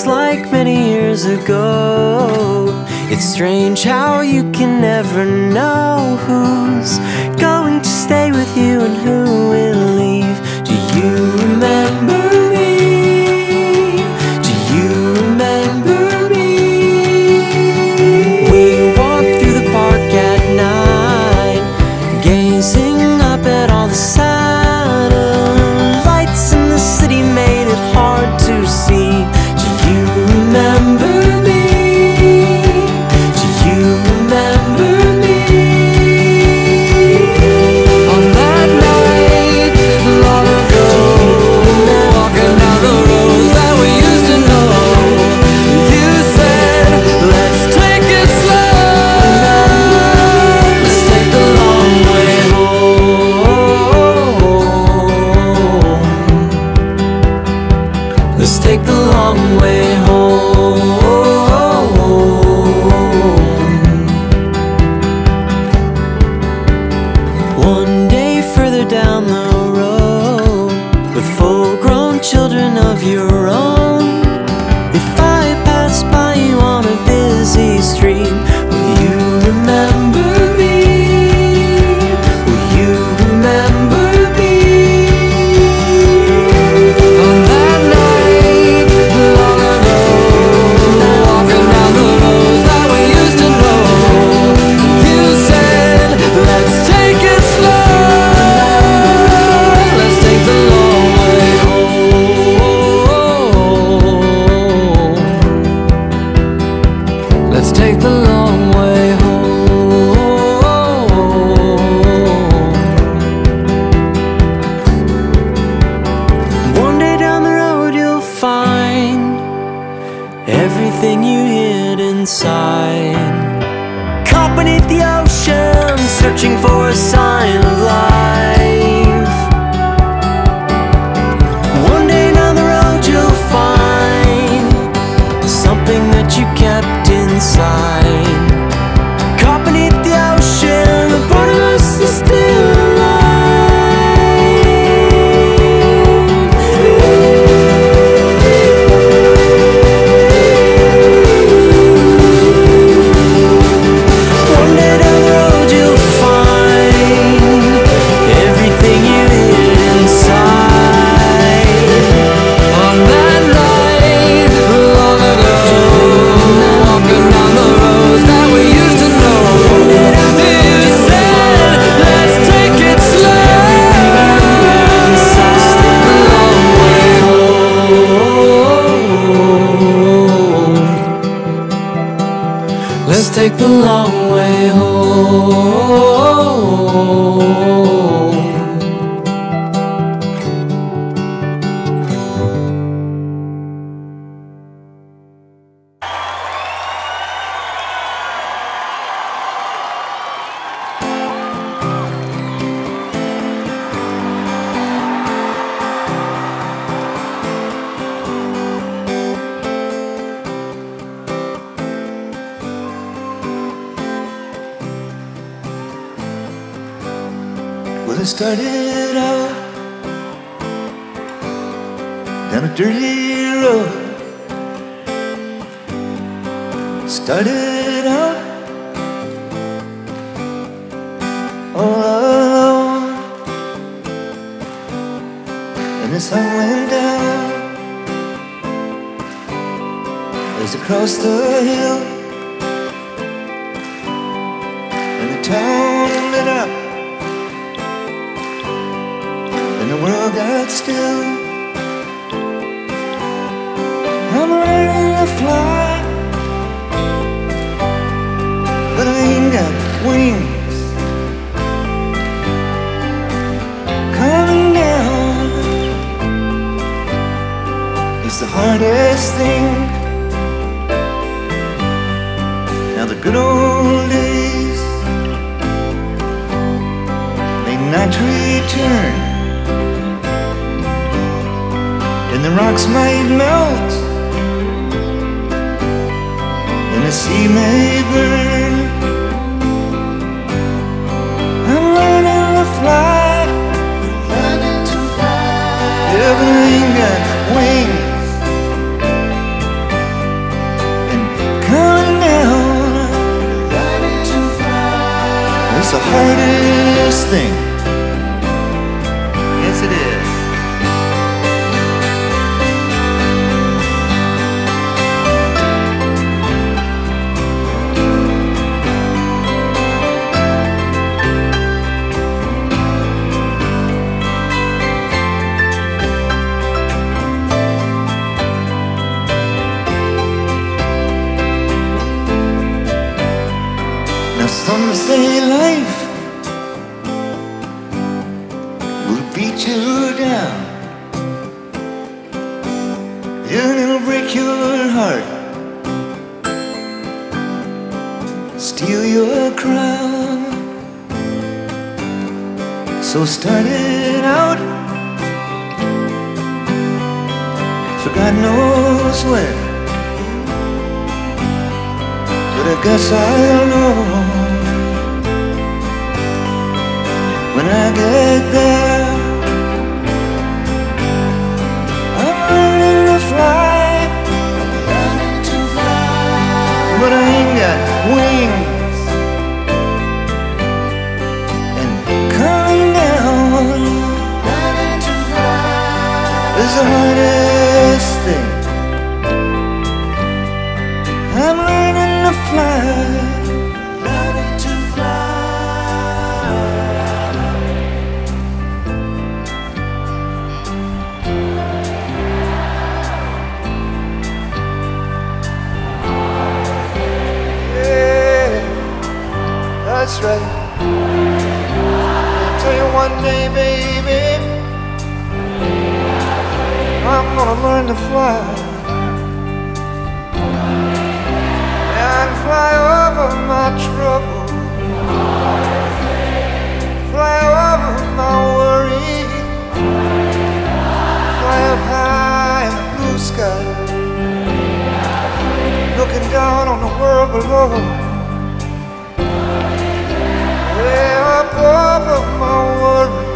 seems like many years ago. It's strange how you can never know who's going to stay with you and who will leave. Do you remember? take the take the long way home. started out down a dirty road. Started out all alone, and the sun went down as across the hill, and the town lit up. world got still. I'm ready to fly, but I ain't got wings. Coming down is the hardest thing. Now the good old days may not return. and the rocks might melt, and the sea may burn. Your heart. Steal your crown. So starting out for God knows where. But I guess I'll know when I get there. Is fly over my trouble. Fly over my worry. Fly up high in the blue sky. Looking down on the world below. Way up over my worry.